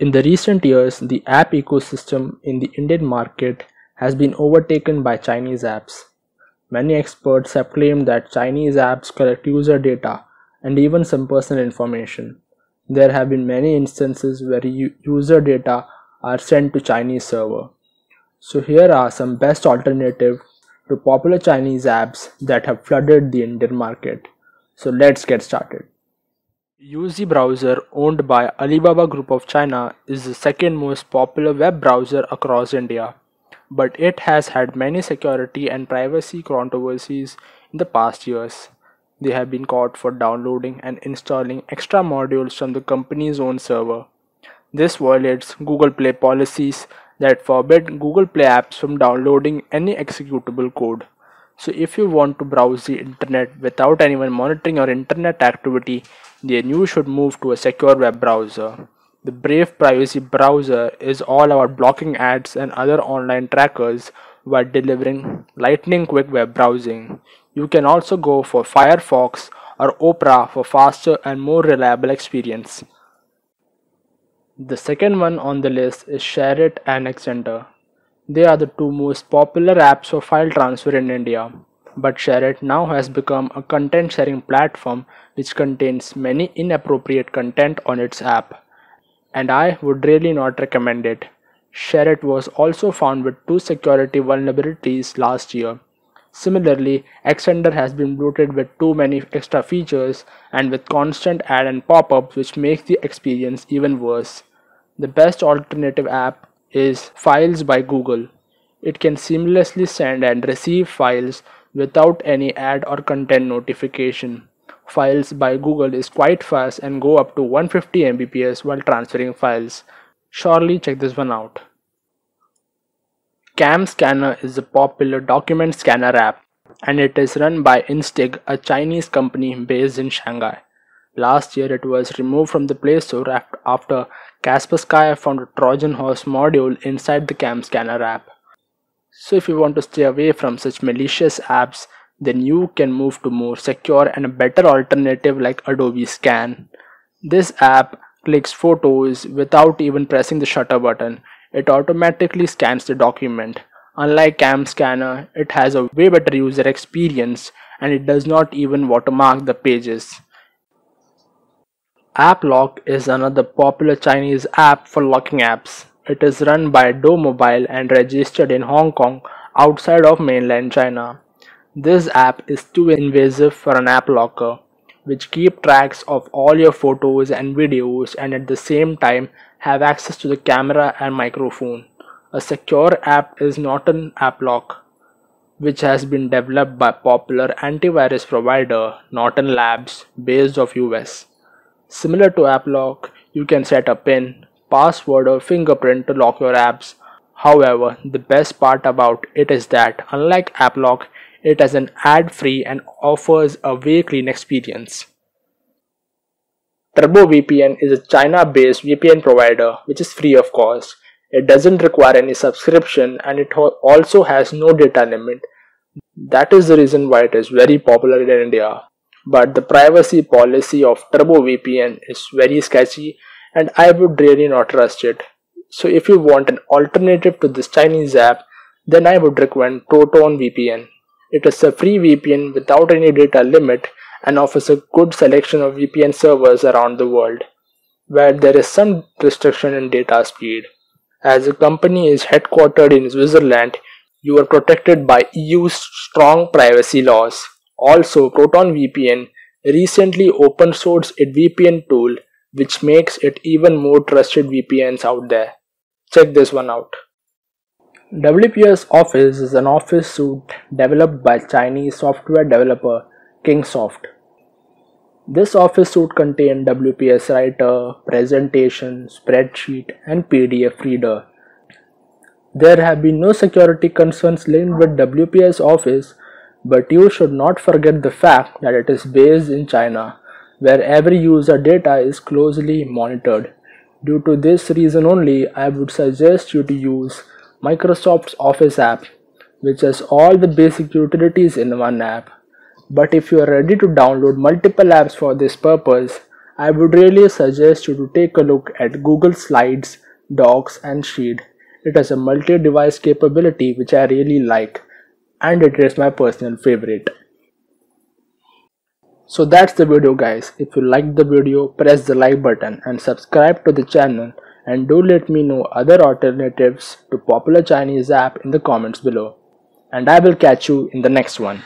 In the recent years, the app ecosystem in the Indian market has been overtaken by Chinese apps. Many experts have claimed that Chinese apps collect user data and even some personal information. There have been many instances where user data are sent to Chinese server. So here are some best alternative to popular Chinese apps that have flooded the Indian market. So let's get started. UC browser owned by Alibaba Group of China is the second most popular web browser across India, but it has had many security and privacy controversies in the past years. They have been caught for downloading and installing extra modules from the company's own server. This violates Google Play policies that forbid Google Play apps from downloading any executable code. So if you want to browse the internet without anyone monitoring your internet activity, then you should move to a secure web browser. The Brave Privacy Browser is all about blocking ads and other online trackers while delivering lightning quick web browsing. You can also go for Firefox or Opera for faster and more reliable experience. The second one on the list is ShareIt and. They are the two most popular apps for file transfer in India, but ShareIt now has become a content sharing platform which contains many inappropriate content on its app, and I would really not recommend it. ShareIt was also found with two security vulnerabilities last year. Similarly, Xender has been bloated with too many extra features and with constant ad and pop-ups which makes the experience even worse. The best alternative app is Files by Google. It can seamlessly send and receive files without any ad or content notification. Files by Google is quite fast and go up to 150 Mbps while transferring files. Surely check this one out. Cam Scanner is a popular document scanner app and it is run by INTSIG, a Chinese company based in Shanghai. Last year it was removed from the Play Store after Kaspersky found a Trojan horse module inside the cam scanner app. So if you want to stay away from such malicious apps, then you can move to more secure and a better alternative like Adobe Scan. This app clicks photos without even pressing the shutter button. It automatically scans the document. Unlike Cam Scanner, it has a way better user experience and it does not even watermark the pages. AppLock is another popular Chinese app for locking apps. It is run by DoMobile and registered in Hong Kong outside of mainland China. This app is too invasive for an app locker, which keep tracks of all your photos and videos and at the same time have access to the camera and microphone. A secure app is Norton app lock, which has been developed by popular antivirus provider Norton Labs based of US. Similar to AppLock, you can set a PIN, password or fingerprint to lock your apps. However, the best part about it is that unlike AppLock, it is an ad-free and offers a very clean experience. TurboVPN is a China-based VPN provider which is free of cost. It doesn't require any subscription and it also has no data limit. That is the reason why it is very popular in India but the privacy policy of TurboVPN is very sketchy and I would really not trust it. So if you want an alternative to this Chinese app, then I would recommend Proton VPN. It is a free VPN without any data limit and offers a good selection of VPN servers around the world, where there is some restriction in data speed. As the company is headquartered in Switzerland, you are protected by EU's strong privacy laws. Also, Proton VPN recently open sourced a VPN tool which makes it even more trusted VPNs out there. Check this one out. WPS Office is an office suite developed by Chinese software developer Kingsoft. This office suite contains WPS Writer, Presentation, Spreadsheet, and PDF Reader. There have been no security concerns linked with WPS Office but you should not forget the fact that it is based in China, where every user data is closely monitored. Due to this reason only, I would suggest you to use Microsoft's Office app, which has all the basic utilities in one app. But if you are ready to download multiple apps for this purpose, I would really suggest you to take a look at Google Slides, Docs and Sheet. It has a multi-device capability which I really like and it is my personal favorite. So that's the video guys. If you liked the video, press the like button and subscribe to the channel and do let me know other alternatives to popular Chinese app in the comments below. And I will catch you in the next one.